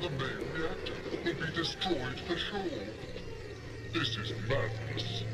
the main reactor will be destroyed for sure. This is madness.